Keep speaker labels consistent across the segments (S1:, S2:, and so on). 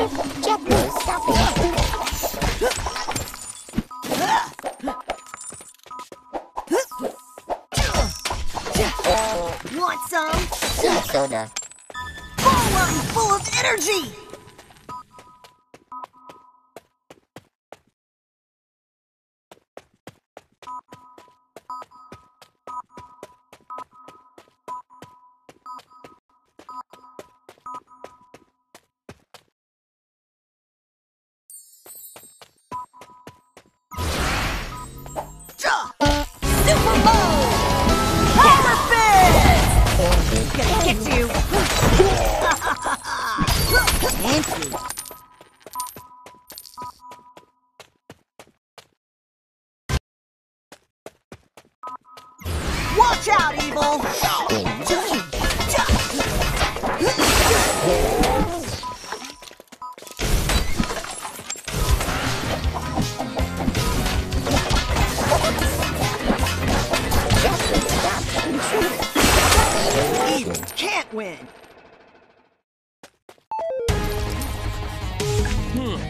S1: Want some?
S2: Soda.
S1: Full line full of energy! Watch out, evil!
S2: Gently stop intruding.
S1: Evil can't win!
S3: Hey!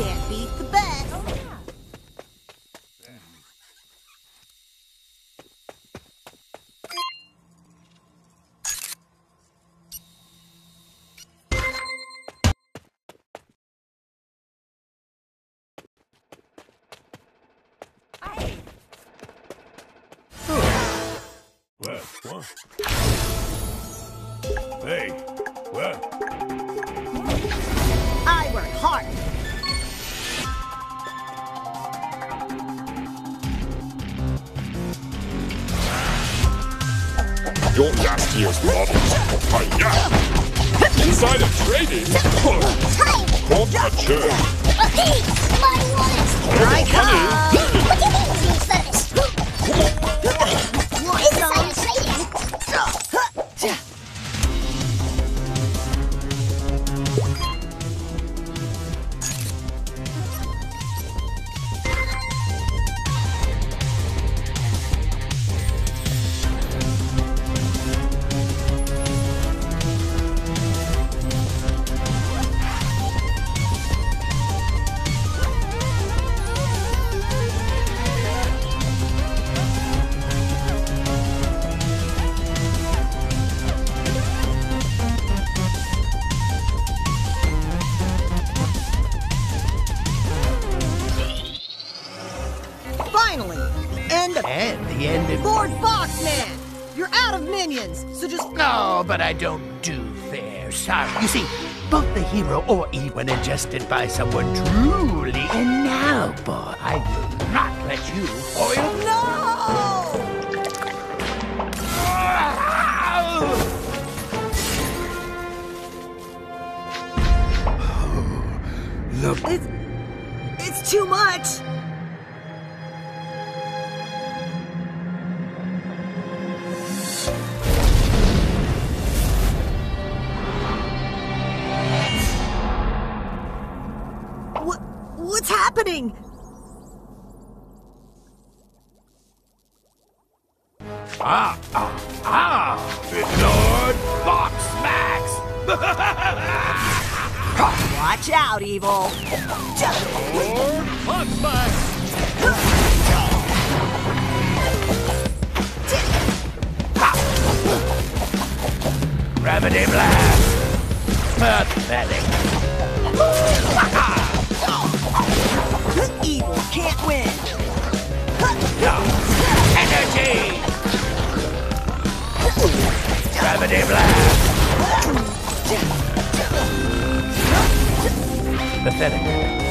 S1: Can't beat the best.
S4: Oh, what? What? Hey, what?
S1: I work hard.
S4: Your last year's models. Hiya! Inside of trading. What a.
S5: Okay, my wallet.
S1: I come. Lord Boxman, you're out of minions, so just
S3: No, but I don't do fair. Sorry. You see, both the hero or even ingested by someone truly. And now, boy, I will not let you foil.
S1: Happening?
S3: ah, ah, ah! Lord Box Max!
S1: Watch out, evil.
S3: Lord Box Max! Gravity Blast! Pathetic!
S1: Can't win.
S3: Energy! Gravity Blast! Pathetic.